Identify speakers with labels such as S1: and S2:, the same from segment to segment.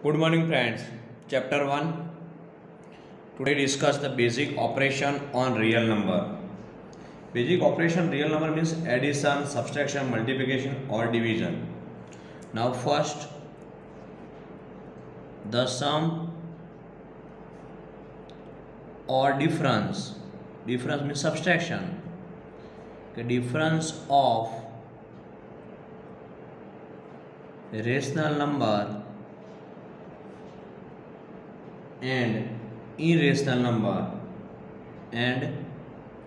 S1: Good morning friends. Chapter 1. Today discuss the basic operation on real number. Basic operation real number means addition, subtraction, multiplication or division. Now first the sum or difference. Difference means subtraction. The difference of rational number and irrational number and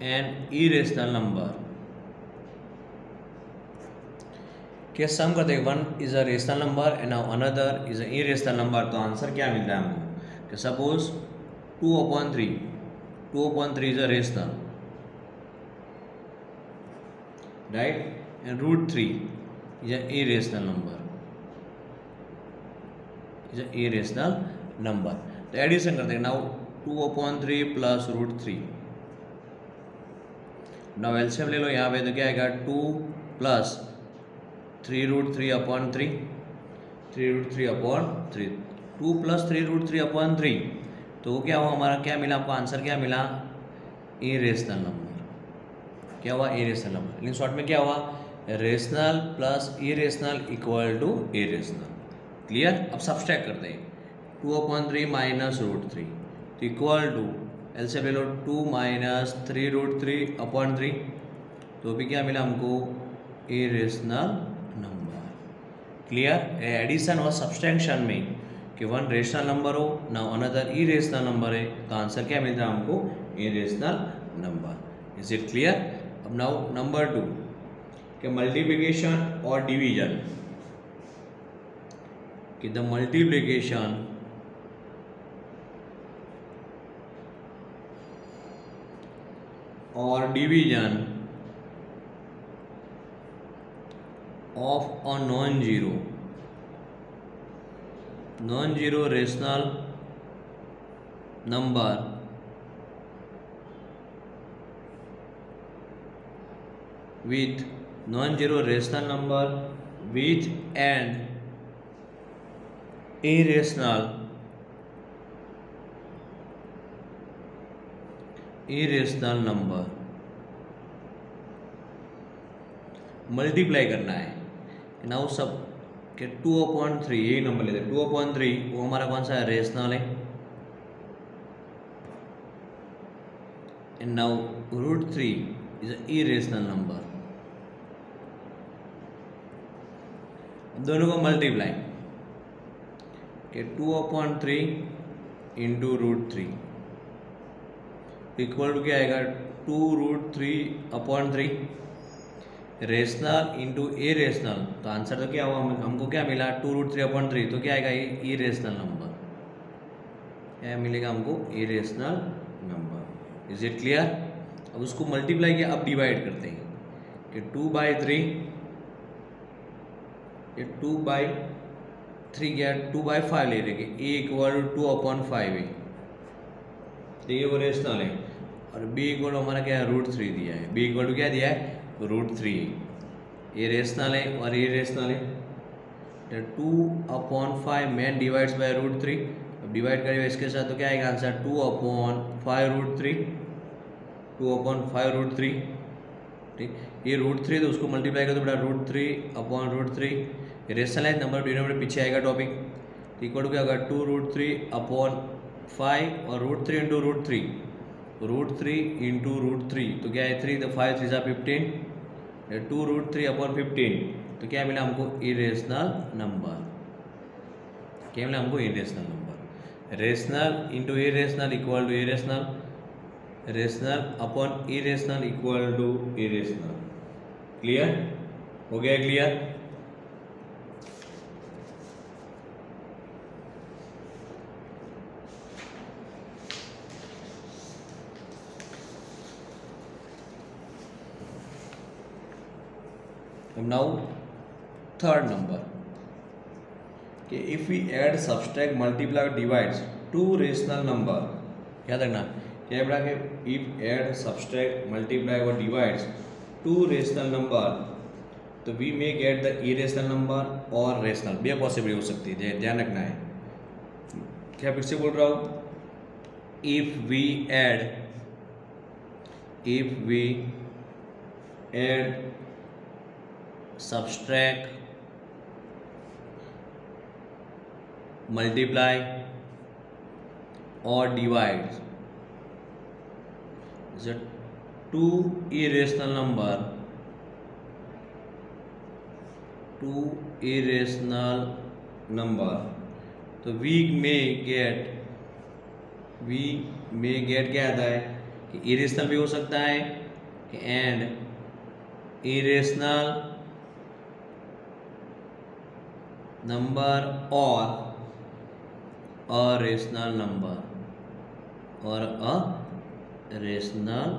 S1: an irrational number के sum करते one is a rational number and another is a irrational number तो answer क्या मिलता है हमको कि suppose two upon three two upon three is a rational right and root three is a irrational number is a irrational number तो addition कर देंगे now two upon three plus root three now एल्शियम ले लो यहाँ पे तो क्या आएगा two plus three root three upon three three root three upon three two plus three root three upon three तो क्या हुआ हमारा क्या मिला आपको आंसर क्या मिला रेशनल नंबर क्या हुआ रेशनल नंबर लेकिन शॉर्ट में क्या हुआ rational plus rational equal to a rational clear अब सब्सट्रैक्ट करते हैं two upon three minus root three तो इक्वल टू एल से ले लो two minus three root three upon three तो भी क्या मिला हमको इरेशनल नंबर क्लियर एडिशन और सब्सटेंशन में कि वन रेशनल नंबर हो ना अनदर इरेशनल नंबर है तो आंसर क्या मिलता है हमको irrational number is it clear अब नाउ नंबर टू के मल्टीप्लिकेशन और डिवीजन कि द मल्टीप्लिकेशन और division of a non zero non zero rational number with non zero rational number with and इ इरेशनल नंबर मल्टीप्लाई करना है now सब के टू पॉइंट थ्री यही नंबर लेते हैं टू पॉइंट थ्री वो हमारा कौन सा है रेशनल है and now root three is irrational number दोनों को मल्टीप्लाई के two point three into root three equal to क्या आएगा two root three upon three rational into a rational तो आंसर तो क्या हुआ हमको क्या मिला two root three upon three तो क्या आएगा ये ई रेशनल नंबर क्या मिलेगा हमको a rational number is it clear अब उसको मल्टीप्लाई किया अब डिवाइड करते हैं कि टू बाई थ्री ये टू बाई थ्री क्या टू बाई फाइव ले रहे ए इक्वल टू अपॉन फाइव है तो ये वो रेशनल है और बी इक्वल हमारा क्या है रूट थ्री दिया है बी इक्वल टू क्या दिया है रूट थ्री ये रेशनल है और ये रेशनल है टू अपॉन फाइव मैन डिवाइड्स बाय रूट थ्री अब डिवाइड करिए इसके साथ तो क्या आएगा answer two upon five root three two upon five root three ठीक ये रूट थ्री तो उसको मल्टीप्लाई कर दो बेटा root three upon root three rational है नंबर डिनोमीटर पीछे आएगा टॉपिक इक्वल टू क्या होगा two root three upon five और root three into root three root three into root three तो क्या है थ्री तो फाइव थ्री सा fifteen two root three upon fifteen तो क्या मिला हमको इरेशनल नंबर क्या मिला हमको irrational number rational into irrational equal to irrational rational upon irrational equal to irrational clear हो गया clear come now third number okay if we add subtract multiply divides two rational number याद रखना क्या बड़ा के if add subtract multiply or divides two rational number तो we may get the irrational number और rational बे possibility हो सकती है ध्यान रखना है क्या फिर से बोल रहा हूँ if we add if we add subtract multiply और divide two irrational number two irrational number तो we may get we may get क्या आता है कि इरेशनल भी हो सकता है एंड इरेशनल नंबर और अ रेशनल नंबर और अ रेशनल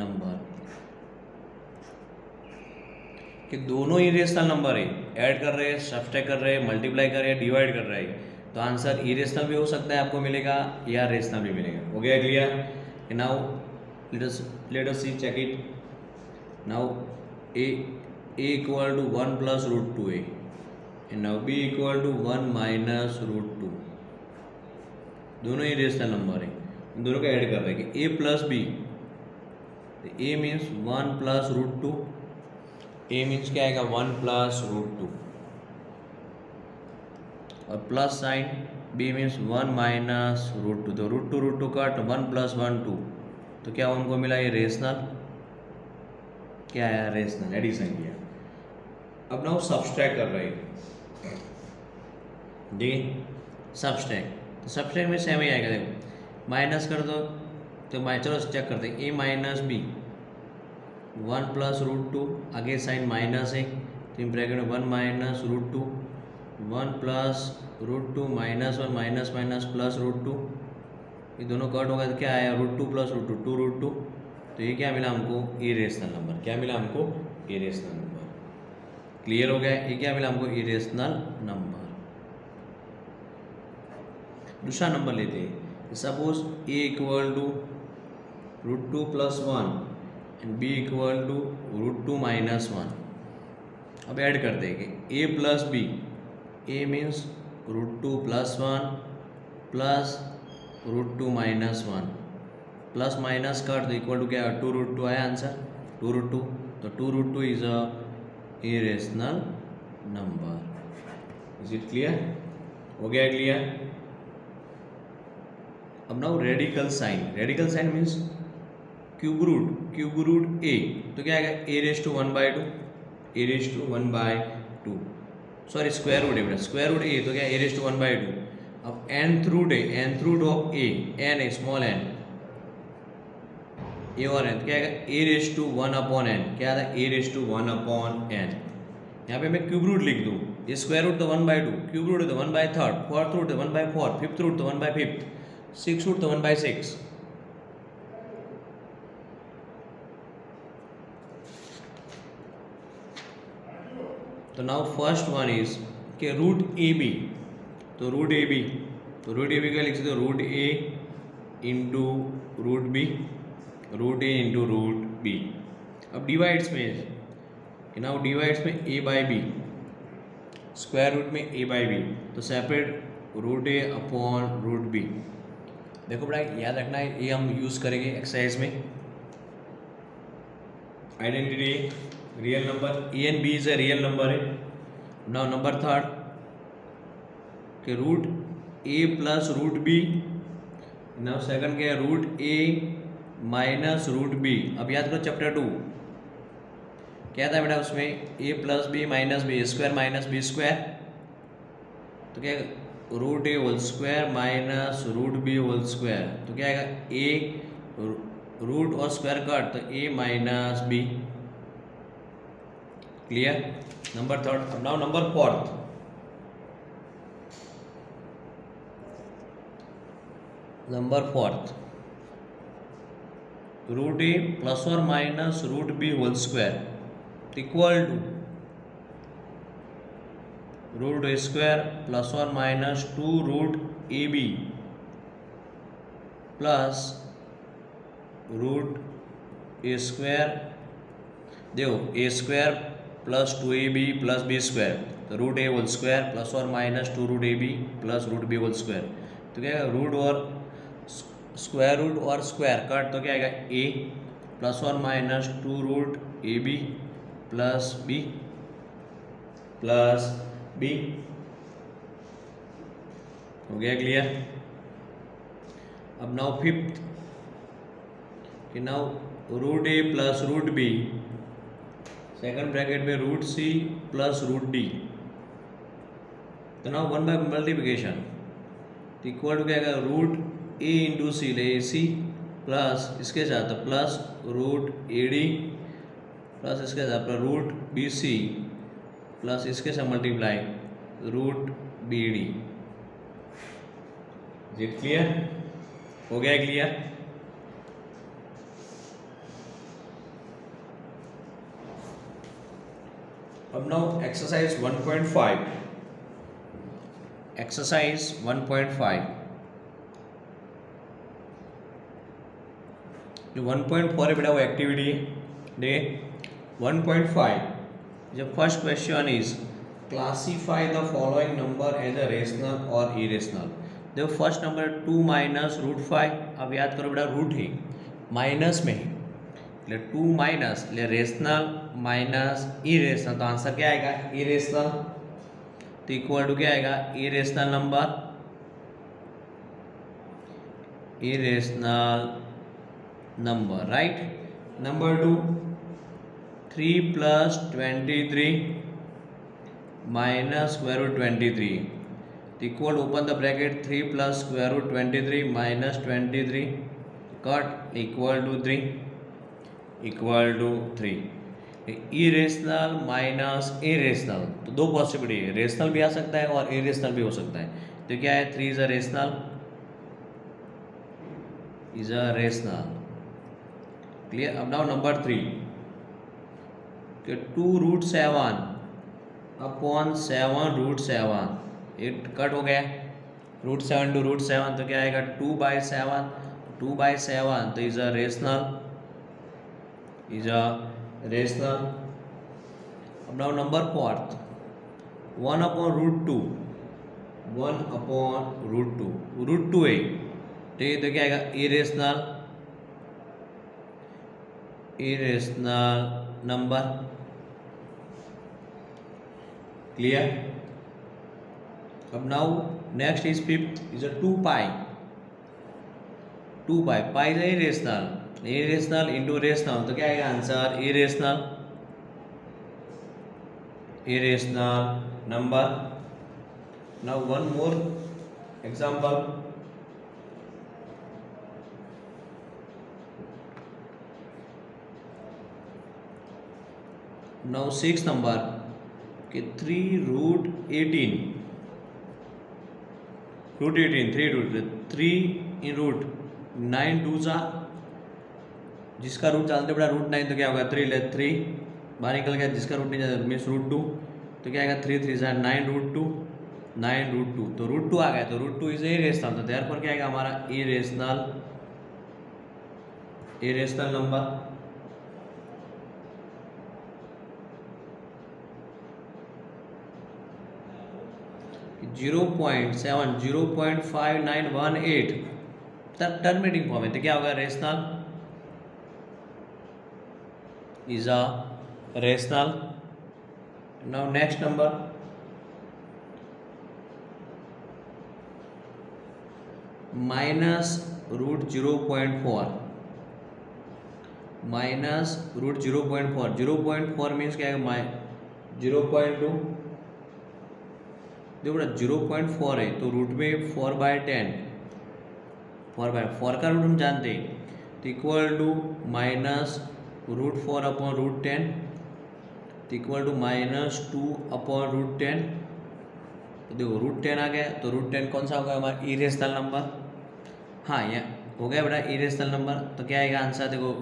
S1: नंबर कि दोनों ही रेशनल नंबर है ऐड कर रहे हैं सब्सट्रैक्ट कर रहे हैं मल्टीप्लाई कर रहे हैं डिवाइड कर रहे हैं तो आंसर इरेशनल भी हो सकता है आपको मिलेगा या रेशनल भी मिलेगा हो गया clear now let us see check it now A equal to one plus root two A and now B equal to one minus root two दोनों ही रेशनल नंबर हैं दोनों का ऐड कर रहे हैं A plus B A means one plus root two A means क्या आएगा वन प्लस रूट टू और plus sign B means one minus root two तो root two root two cut one plus one two तो क्या उनको मिला ये rational क्या आया रेशनल एडिशन किया अब ना वो सब्सट्रैक्ट कर रहे हैं डी सबस्ट्रैक तो सबस्ट्रैक में सेम ही आएगा देखो माइनस कर दो तो माइ चलो चेक करते A minus B one plus root two आगे साइन माइनस है तो इन ब्रैकेट में one minus root two one plus root two minus one minus minus plus root two ये दोनों कट होगा तो क्या आया root two plus root two two root two तो ये क्या मिला हमको रेशनल नंबर क्या मिला हमको रेशनल नंबर क्लियर हो गया ये क्या मिला हमको रेशनल नंबर दूसरा नंबर लेते हैं suppose A equal to root two plus one and B equal to root two minus one अब ऐड कर देंगे A plus B A means root two plus one plus root two minus one plus minus कर तो equal to क्या two root two आया answer two root two तो two root two is a irrational number is it clear हो गया clear अब now radical sign radical sign means cube root cube root ए तो क्या आएगा ए raise to one by two A raise to one by two sorry square root है square root ए तो क्या ए raise to one by two अब N थ्रूट A N थ्रूट of A N A small N A और N तो क्या आएगा ए raise to one upon N क्या आता है ए raise to one upon N यहाँ पे मैं क्यूब रूट लिख दूँ ये स्क्वायर रूट तो one by two cube root तो one by third fourth root तो one by fourth fifth root तो one by fifth six root seven by six तो नाउ फर्स्ट वन इज के root A B तो root A B तो root A B का लिख सकते हो रूट ए इंटू रूट बी रूट ए into root B अब डिवाइड्स में नाउ डिवाइड्स में ए बाई बी स्क्वायर रूट में ए बाई बी तो सेपरेट रूट ए अपॉन रूट बी देखो बड़ा याद रखना है ये हम यूज़ करेंगे एक्सरसाइज में identity real number A N B is a real number है नौ नंबर थर्ड के रूट ए plus root B now second के रूट ए माइनस रूट बी अब याद करो चैप्टर टू क्या था बेटा उसमें ए plus B minus B square minus B square तो क्या रूट ए whole square minus root B whole square तो क्या आएगा ए रूट और स्क्वायर कट तो A minus B clear number third now number fourth number fourth root A plus और minus root B whole square equal to root square plus one minus two root A B plus root A square देखो ए square plus two A B plus B square तो root ए whole square plus और minus two root A B plus root B whole square तो क्या है root और square root और square cut तो क्या है ए प्लस और minus two root A B plus B plus B हो गया क्लियर अब नाउ फिफ्थ कि नाउ रूट ए plus root B second bracket में रूट सी प्लस रूट डी तो now one by multiplication equal to क्या आएगा रूट ए into C ले A C plus इसके साथ plus root A D plus इसके साथ रूट बी सी प्लस इसके से मल्टीप्लाई रूट बी डी जी क्लियर हो गया क्लियर अब नाउ एक्सरसाइज 1.5 एक्सरसाइज 1.5 जो 1.4 है बेटा वो एक्टिविटी है पॉइंट 1.5 जब first question is classify the following number as a rational और इरेशनल देखो first number two minus root five अब याद करो बेटा रूट ही माइनस में ही टू माइनस માઇનસ એટલે રેશનલ માઇનસ ઇરેશનલ તો क्या आएगा इरेशनल तो इक्वल टू क्या आएगा irrational number irrational number right number two three plus twenty three minus square root twenty three equal open the bracket three plus square root twenty three minus twenty three cut equal to three equal to three rational minus a rational तो दो possibility है rational भी आ सकता है और rational भी हो सकता है तो क्या है three is a rational is a rational clear अब नाउ नंबर थ्री कि two root seven upon seven root seven eight cut हो गया root seven two root seven तो क्या आएगा two by seven two by seven तो is a rational is a rational अब now number fourth one upon root two one upon root two root two ए ठीक है तो क्या आएगा इरेशनल इरेशनल नंबर क्लियर अब now next is fifth is a two pi two pi pi is irrational irrational into rational तो क्या आएगा answer irrational irrational number now one more example now six number कि three root eighteen root eighteen three root three in root nine two सा जिसका root चलते बड़ा root nine तो क्या होगा थ्री ले थ्री बाहर निकल गया जिसका रूट नहीं चलता मीन्स रूट टू तो क्या आएगा थ्री थ्री सा nine root two nine root two तो रूट टू आ गया तो root two is a rational तो देर पर क्या आएगा हमारा ए rational a rational number zero point seven zero point five nine one eight तक टर्मिनेटिंग फॉर्म है तो क्या होगा rational is a rational now next number minus root zero point four minus root zero point four zero point four means क्या है zero point two देखो बेटा zero point four है तो रूट में four by ten four by four का root हम जानते हैं तो equal to minus root four upon root ten equal to minus two upon root ten तो देखो रूट टेन आ गया तो रूट टेन कौन सा होगा हमारा इरेशनल नंबर हाँ यहाँ हो गया बेटा इरेशनल नंबर तो क्या आएगा आंसर देखो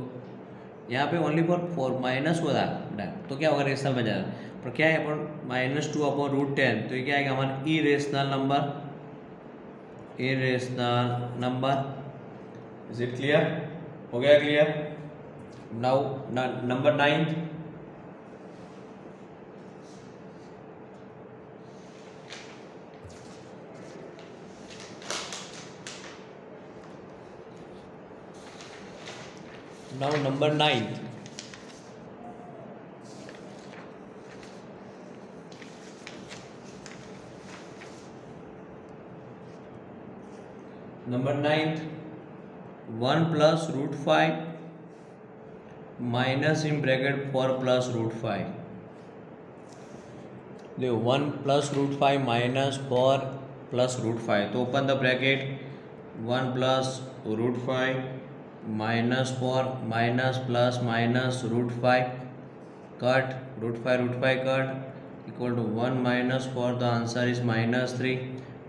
S1: यहाँ पे ओनली फॉर फोर माइनस हो रहा डन तो क्या होगा रेशनल बन जाएगा पर क्या है अपन minus two upon root ten तो ये क्या आएगा हमारा ई rational number E rational number is it clear हो गया clear now number nine now number 9 number ninth one plus root five minus in bracket four plus root five देखो one plus root five minus four plus root five तो open the bracket one plus root five minus four minus plus minus root five cut root five root five cut equal to one minus four the answer is minus three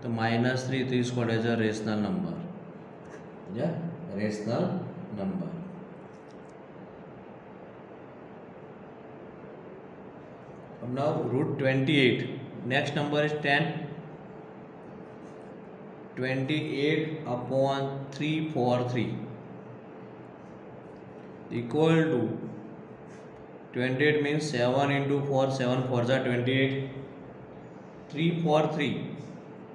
S1: तो minus three तीस rational number rational number now root twenty eight next number is ten twenty eight upon three four three equal to twenty eight means seven into four seven four जा twenty eight three four three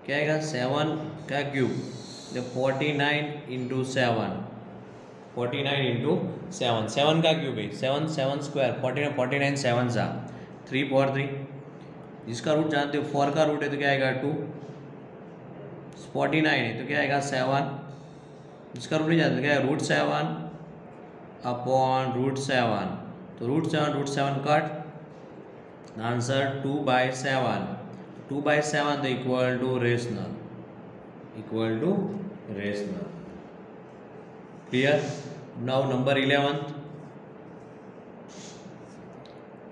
S1: क्या आएगा seven का cube जब forty nine into seven forty nine into seven seven का cube है seven seven square forty nine forty nine seven सा three four three जिसका root जानते हो फोर का रूट है तो क्या आएगा टू फोर्टी नाइन है तो क्या आएगा सेवन जिसका रूट नहीं जानते क्या है root seven upon root seven तो root seven root seven cut answer two by seven two by seven तो equal to rational equal to rational clear now number eleven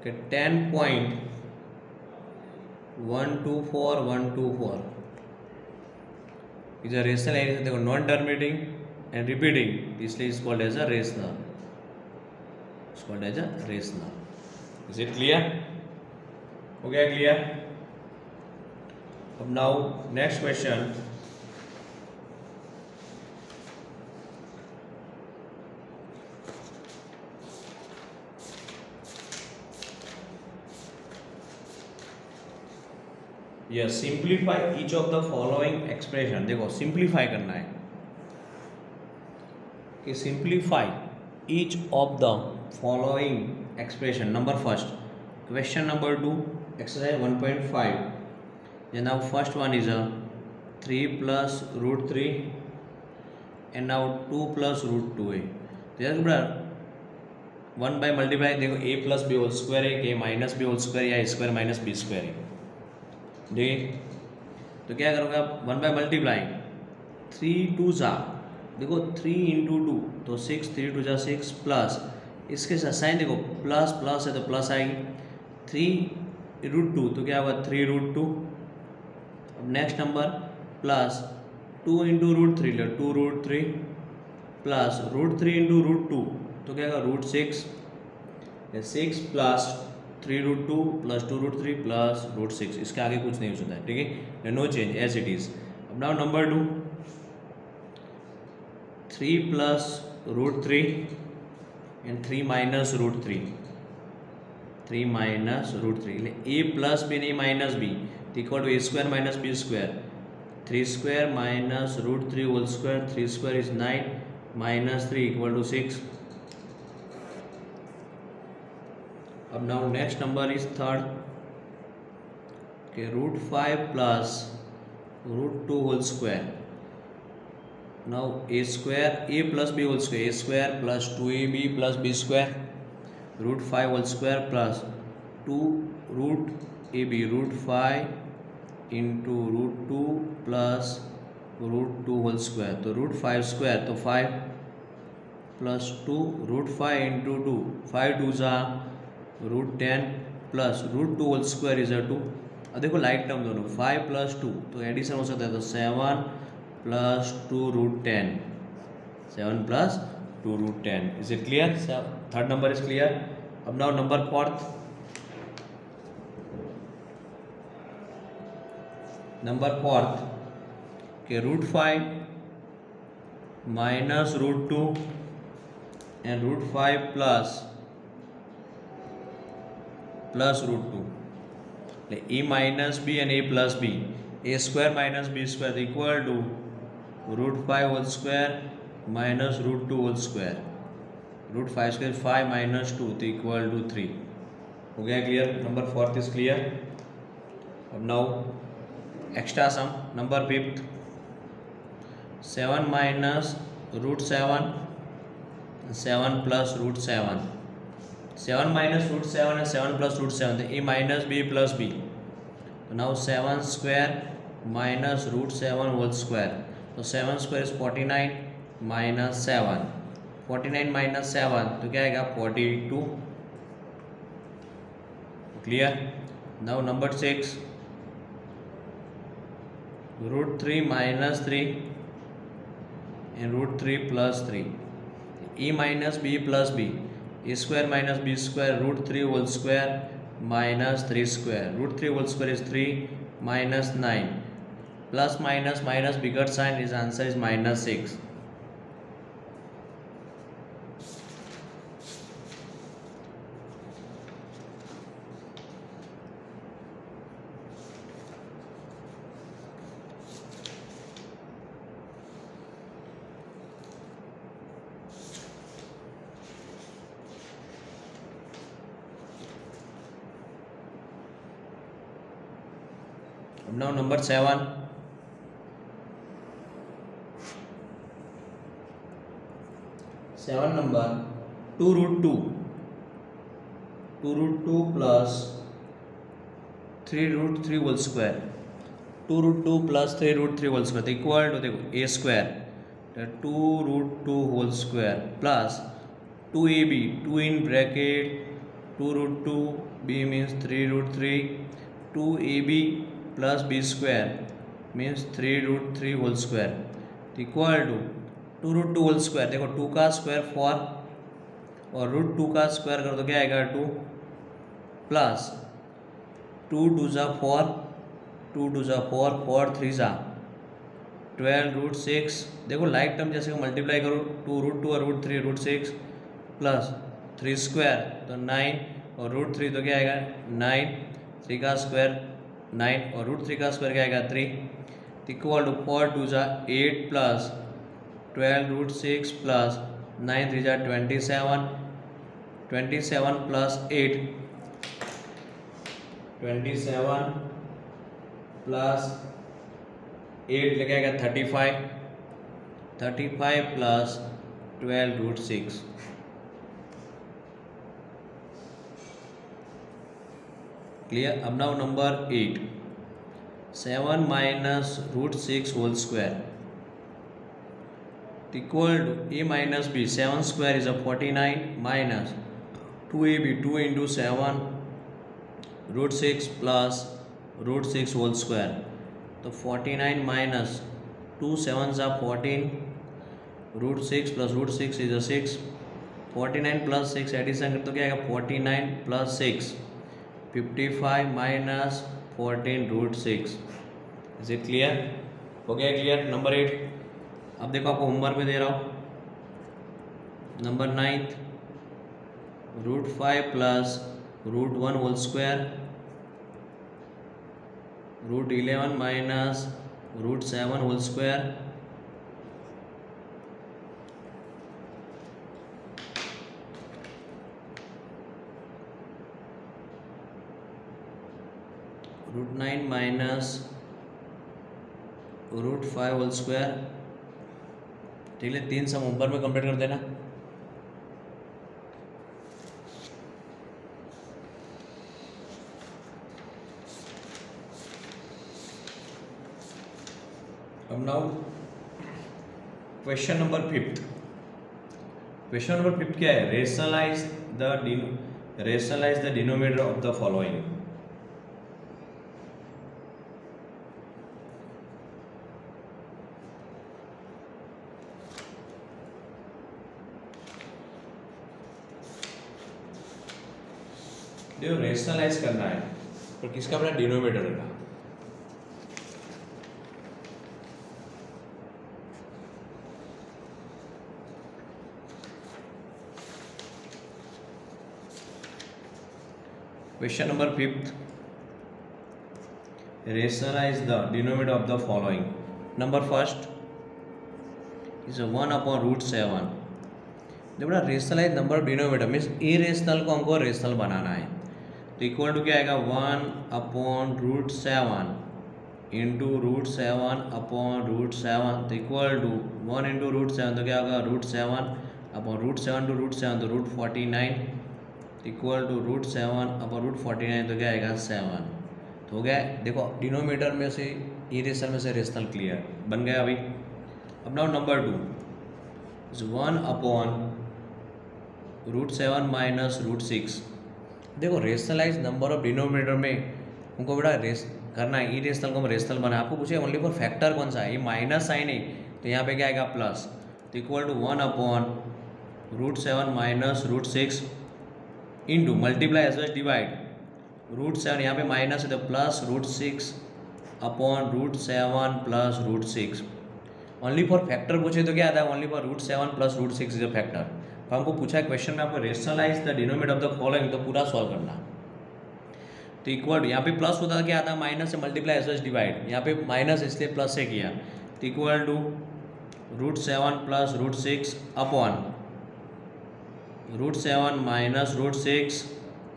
S1: के ten point one two four one two four is a rational area देखो non terminating and repeating इसलिए is called as a rational is called as a rational is it clear हो गया clear now next question yes simplify each of the following expression देखो simplify करना है कि simplify each of the following expression number first question number two exercise one point five And now first one is a 3 plus root 3 and now 2 plus root 2a. There brother one by multiply देखो ए plus B whole square है ए minus B whole square या square minus B square है देखिए तो क्या करोगे आप one by multiply three two ज़ा देखो थ्री इंटू टू तो सिक्स थ्री टू ज़ा सिक्स प्लस इसके साथ साइन देखो प्लस प्लस है तो प्लस आएगी थ्री रूट टू तो क्या होगा three root two next number plus two into root three लो two root three plus root three into root two तो क्या होगा root six six plus three root two plus two root three plus root six इसके आगे कुछ नहीं हो सकता है ठीक है no change as it is अब now number two three plus root three and three minus root three three minus root three A plus B नहीं minus B equal to A square minus B square three square minus root three whole square three square is nine minus three equal to six अब now next number is third के root five plus root two whole square now A square A plus B whole square A square plus two A B plus B square root five whole square plus two root A B root five into root two plus root two whole square तो root five square तो five plus two root five into two five two ज़ा root ten plus root two whole square is a two अब देखो like term दोनों five plus two तो addition हो सकता है तो seven plus two root ten seven plus two root ten is it clear third number is clear अब now number fourth number fourth के root five minus root two and root five plus plus root two A minus B and A plus B A square minus B square equal to root five whole square minus root two whole square root five square five minus two तो equal to three हो गया clear number fourth is clear अब now extra sum number fifth seven minus root seven seven plus root seven seven minus root seven and seven plus root seven A minus B plus B now seven square minus root seven whole square तो seven square is forty nine minus seven forty nine minus seven तो क्या आएगा forty two clear now number six root 3 minus 3 and root 3 plus 3 e minus b plus b e square minus b square root 3 whole square minus 3 square root 3 whole square is 3 minus 9 plus minus minus bigger sign is answer is minus 6 number seven seven number two root two two root तो तो two plus three root three whole square two root two plus three root three whole square equal to देखो ए square two root two whole square plus two A B two in bracket two root two B means three root three two A B plus B square means three root three whole square equal to two root two whole square देखो two का square four और root two का square कर दो क्या आएगा two plus two two ज़ा four two two ज़ा फोर फोर थ्री ज़ा ट्वेल्व रूट सिक्स देखो लाइक टर्म जैसे मल्टीप्लाई करो टू रूट टू और root three root six plus three square तो नाइन और रूट थ्री तो क्या आएगा नाइन थ्री तो तो का स्क्वायर नाइन और रूट थ्री का स्क्वायर क्या आएगा three equal to four two जा eight plus twelve root six plus nine three जा twenty seven twenty seven plus eight twenty seven plus eight लेके आएगा thirty five thirty five plus twelve root six clear अब now number eight seven minus root six whole square equal to A minus B seven square is a forty nine minus two A B two into seven root six plus root six whole square तो forty nine minus two seven ज़ा fourteen root six plus root six is a six forty nine plus six addition कर तो क्या आएगा forty nine plus six fifty five minus fourteen root six is it clear हो गया clear number eight अब देखो आपको होमवर्क में दे रहा हूँ number ninth root five plus root one whole square root eleven minus root seven whole square root nine minus root five whole square ठीक है तीन सम ऊपर में कंप्लीट कर देना अब now question number fifth question number fifth क्या है rationalise the rationalise the denominator of the following देखो रेशनलाइज करना है पर किसका अपना डिनोमीटर का question number fifth rationalize the denominator of the following number first is one upon root seven देखो rationalise number of denominator means irrational को हमको रेशनल बनाना है तो इक्वल टू क्या आएगा one upon root seven into root seven upon root seven तो equal to one into root seven तो क्या होगा root seven upon root seven two root seven तो root forty nine equal to root seven upon root forty nine तो क्या आएगा seven तो हो गया देखो डिनोमीटर में से इरेसल में से रेसल क्लियर बन गया अभी अब now number two is one upon root seven minus root six देखो रेशनलाइज नंबर ऑफ डिनोमिनेटर में उनको बेटा रेस करना है ई रेशनल को हम रेशनल बना आपको पूछे ओनली फॉर फैक्टर कौन सा है ये माइनस साइन है तो यहाँ पे क्या आएगा प्लस तो equal to one upon root seven minus root six in to multiply as veg divide root seven यहाँ पे माइनस है तो plus root six upon root seven plus root six only for factor पूछे तो क्या आता है only for root seven plus root six is a factor तो हमको पूछा है क्वेश्चन में आपको rationalise the denominator of the following तो पूरा सॉल्व करना तो इक्वल यहाँ पे प्लस होता क्या आता माइनस से मल्टीप्लाई एस एस डिवाइड यहाँ पे माइनस इसलिए प्लस से किया तो equal to root seven plus root six upon root seven minus root six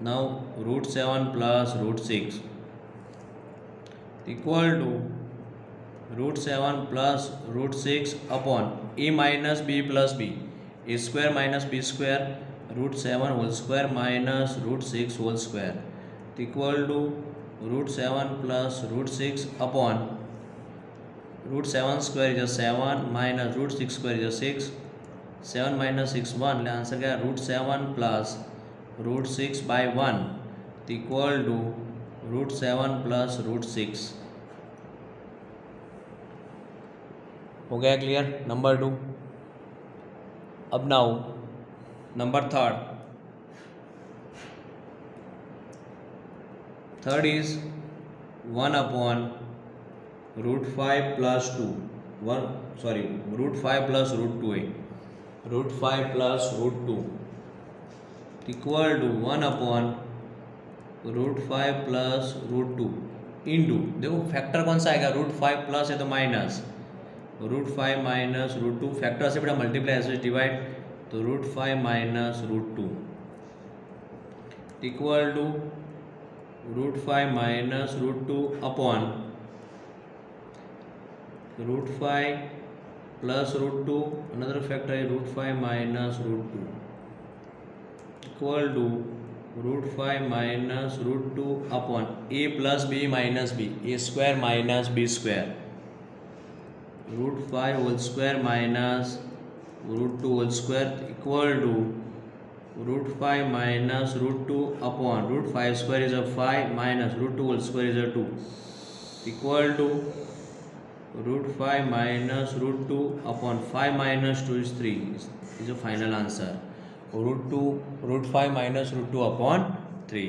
S1: नौ root seven plus root six equal to root seven plus root six upon A minus B plus B square minus B square root seven whole square minus root six whole square equal to root seven plus root six upon root seven square is seven minus root six square is six seven minus six one એટલે answer क्या root seven plus root six by one equal to root seven plus root six हो गया clear number two अब now number third third is one upon root five plus two one sorry root five plus root two है root five plus root two equal to one upon root five plus root two in to देखो factor कौन सा आएगा root five plus है तो minus root five minus root two factor से बेटा multiply ऐसे डिवाइड तो root five minus root two equal to root five minus root two upon root five plus root two another factor है root five minus root two equal to root five minus root two upon A plus B minus B A square minus B square root five whole square minus root two whole square equal to root five minus root two upon root five square is a five minus root two whole square is a two equal to root five minus root two upon five minus two is three is a final answer root two root five minus root two upon three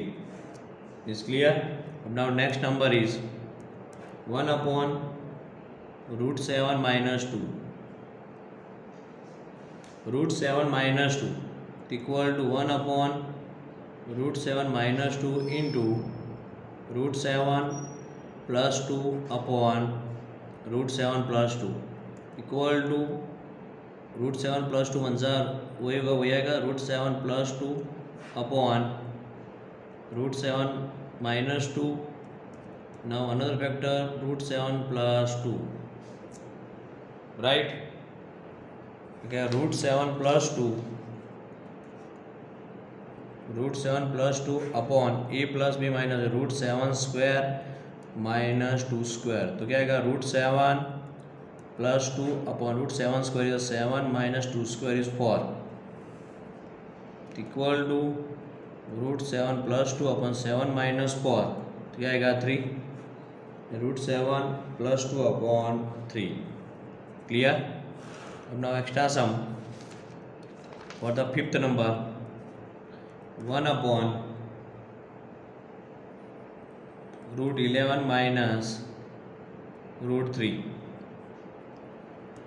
S1: is clear now next number is one upon root seven minus two root seven minus two equal to one upon root seven minus two in to root seven plus two upon root seven plus two equal to root seven plus two one वही होगा वही आएगा root seven plus two upon root seven minus two now another factor root seven plus two right क्या root seven plus two root seven plus two upon ए plus B minus root seven square minus two square तो क्या आएगा root seven plus two upon root seven square is seven minus two square is four equal to root seven plus two upon seven minus four तो क्या आएगा three root seven plus two upon three clear now extra sum for the fifth number 1 upon root 11 minus root 3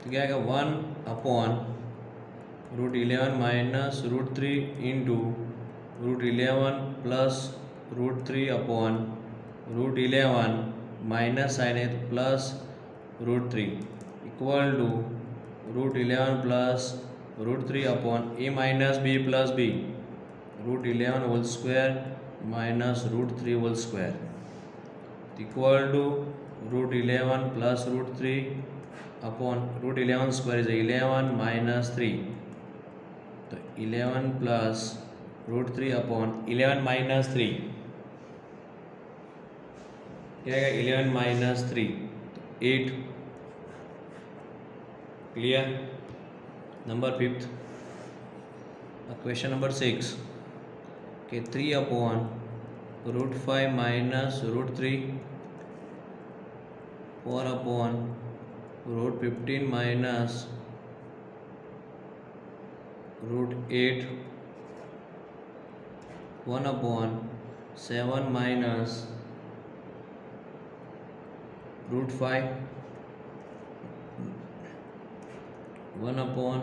S1: तो क्या आएगा one upon root eleven minus root three into root eleven plus root three upon root eleven minus sign plus root three equal to root eleven plus root three upon A minus B plus B root eleven whole square minus root three whole square equal to root eleven plus root three upon root eleven square is eleven minus three तो eleven plus root three upon eleven minus three क्या eleven minus three eight clear number fifth question number six के three upon root five minus root three four upon root fifteen minus root eight one upon seven minus root five one upon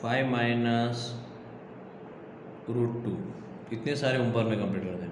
S1: five minus root two इतने सारे ऊपर में complete कर दें